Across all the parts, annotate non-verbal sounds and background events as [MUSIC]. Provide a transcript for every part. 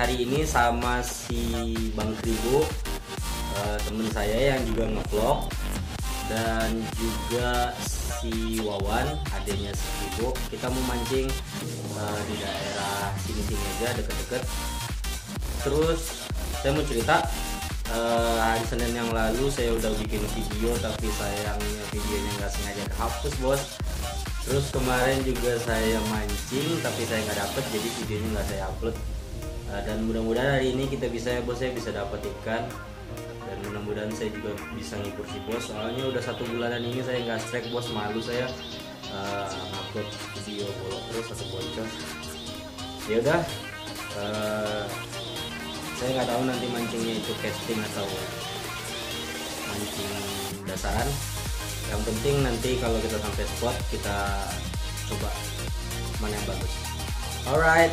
hari ini sama si Bang Kribo, uh, temen saya yang juga ngevlog dan juga si Wawan, adanya si Kribo. Kita mau mancing uh, di daerah sini-sini aja deket-deket. Terus saya mau cerita uh, hari Senin yang lalu saya udah bikin video tapi sayangnya videonya nggak sengaja kehapus bos terus kemarin juga saya mancing tapi saya nggak dapet jadi videonya nggak saya upload uh, dan mudah-mudahan hari ini kita bisa ya bos saya bisa dapat ikan. Dan mudah-mudahan saya juga bisa ngikut si bos. Soalnya udah satu bulanan ini saya nggak strike bos. Malu saya uh, ngupload video bolok terus atau boncos ya udah uh, saya nggak tahu nanti mancingnya itu casting atau mancing dasaran. Yang penting nanti kalau kita sampai spot kita coba mana yang bagus. Alright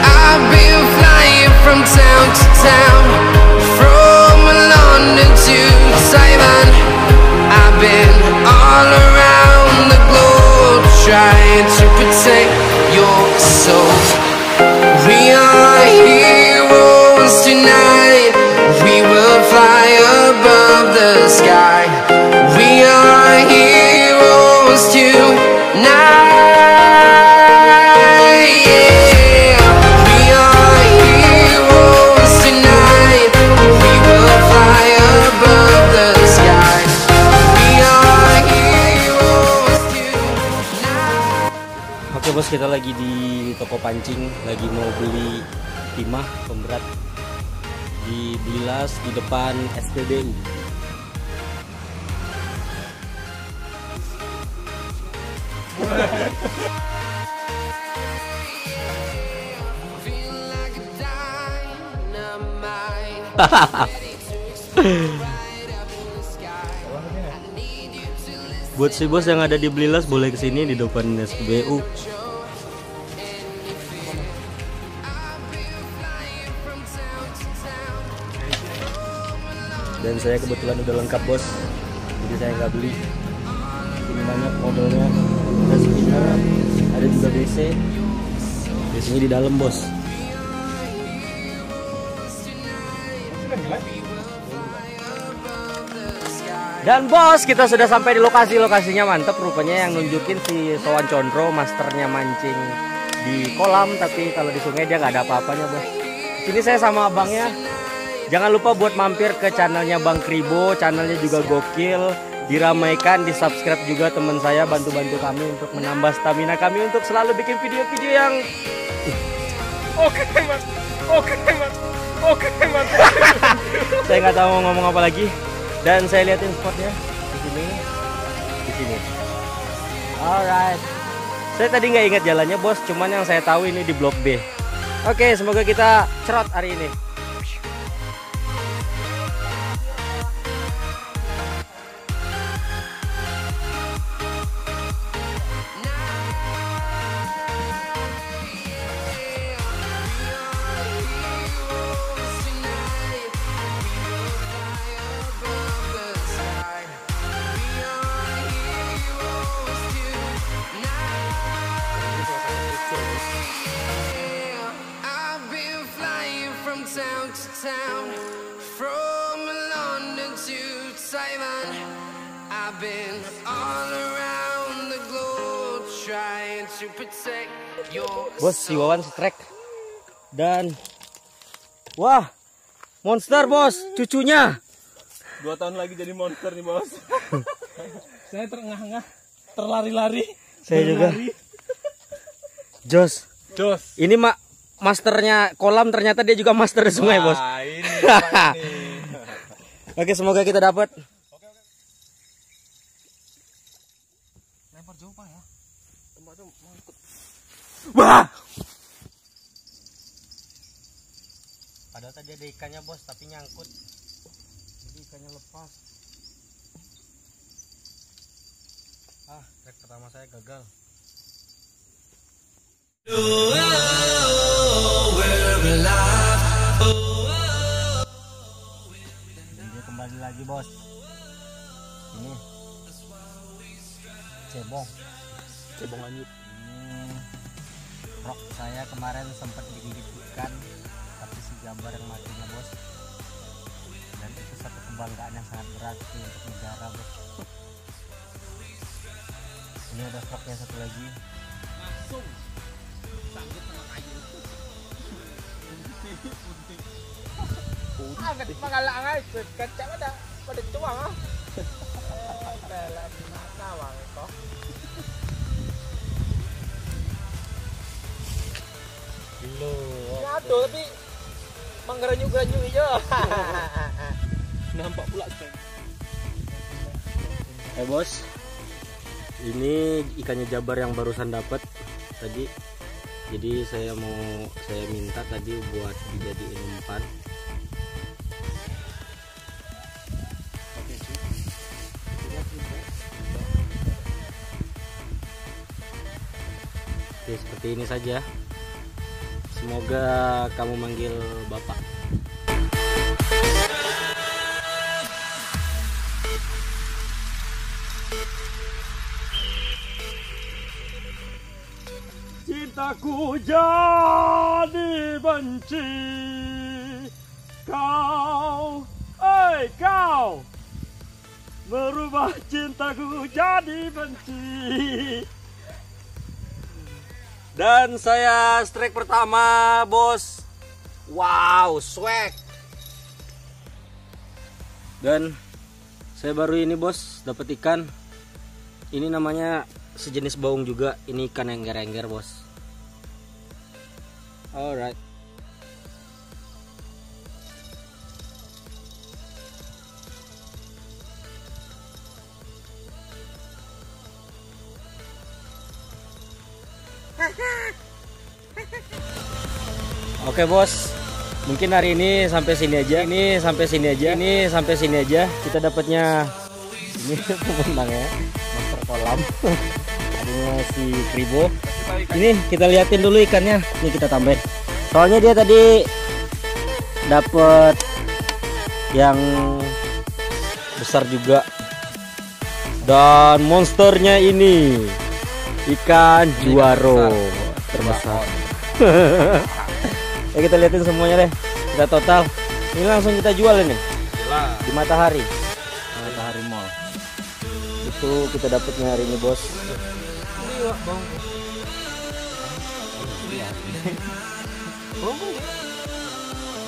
I've been flying from town to town From London to Taiwan. I've been all around the globe Trying to protect your soul. We are heroes tonight. We will fly above the sky. We are heroes tonight pancing lagi mau beli timah pemberat di Blilas di depan SPBU [LAUGHS] Buat si bos yang ada di Blilas boleh ke sini di depan SPBU dan saya kebetulan udah lengkap bos. Jadi saya nggak beli. Ini banyak modelnya. Ada spinner ada juga BC biasanya di dalam bos. Dan bos kita sudah sampai di lokasi. Lokasinya mantep. Rupanya yang nunjukin si Sowan Condro masternya mancing di kolam. Tapi kalau di sungai dia nggak ada apa-apanya bos. Sini saya sama abangnya Jangan lupa buat mampir ke channelnya Bang Kribo, channelnya juga gokil. Diramaikan, di subscribe juga teman saya bantu-bantu kami untuk menambah stamina kami untuk selalu bikin video-video yang Oke mas, oke mas, oke mas. [LAUGHS] saya nggak tahu mau ngomong apa lagi. Dan saya liatin spotnya di sini, di sini. Alright. Saya tadi nggak ingat jalannya bos, cuman yang saya tahu ini di blok B. Oke, semoga kita cerot hari ini. To town. From London to Taiwan I've been all around the globe Trying to protect your Bos, si Wawan strike. Dan Wah Monster bos, cucunya. Dua tahun lagi jadi monster nih bos. [LAUGHS] Saya terengah-engah Terlari-lari Saya juga. Jos Jos. Ini mak masternya kolam ternyata dia juga master di sungai bos. ini, [LAUGHS] ini. Oke semoga kita dapat. Lempar jauh pak ya. Tempat mau ikut. Wah. padahal tadi ada ikannya bos tapi nyangkut jadi ikannya lepas ah trek pertama saya gagal dia kembali lagi bos. Ini. Cebong. Cebong lanjut. ini rok saya kemarin sempat digigit ikan tapi si gambar yang matinya bos. Dan itu satu kebanggaan yang sangat berarti untuk negara bos. Ini ada roknya satu lagi Ah. Dalam nawang ito. lo Ngato tapi manggeranyu-geranyu aja. [LAUGHS] Nampak pula eh bos ini ikannya jabar yang barusan dapat tadi jadi saya mau saya minta tadi buat dijadiin umpan Oke, seperti ini saja. Semoga kamu manggil Bapak. Cintaku jadi benci Kau, eh kau Merubah cintaku jadi benci Dan saya strike pertama bos. Wow, swag. Dan saya baru ini bos dapat ikan. Ini namanya sejenis baung juga. Ini ikan engger-engger bos. Alright Oke bos, mungkin hari ini sampai sini aja. Ini sampai sini aja. Ini sampai sini aja. Kita dapatnya ini [LAUGHS] pemenangnya master kolam. Adanya si Kribo. Ini kita liatin dulu ikannya. Ini kita tambahin. Soalnya dia tadi dapat yang besar juga. Dan monsternya ini ikan juaro terbesar. [LAUGHS] ya kita liatin semuanya deh. Kita total. Ini langsung kita jual ini di Matahari. Matahari Mall. Itu kita dapatnya hari ini, Bos.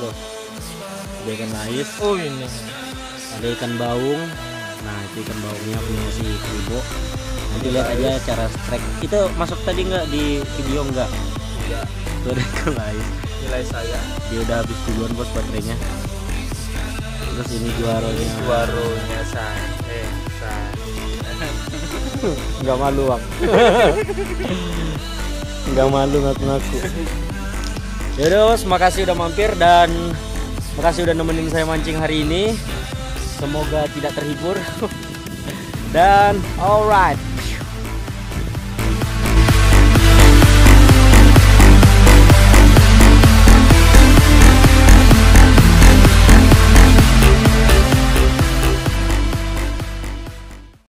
Loh. Ada ikan lais, Oh ini. ada ikan baung. Nah, itu ikan baungnya punya si Kubo. Nanti lihat aja cara strike. Itu masuk tadi nggak di video nggak? Tidak. Itu ada ikan lais. Nilai saya. Dia udah habis duluan bos baterainya. Terus ini juaranya. Warunya san. Eh, san. Nggak malu bang. Nggak malu ngaku-ngaku. Yaudah bos, makasih udah mampir dan makasih udah nemenin saya mancing hari ini. Semoga tidak terhibur. [LAUGHS] dan alright,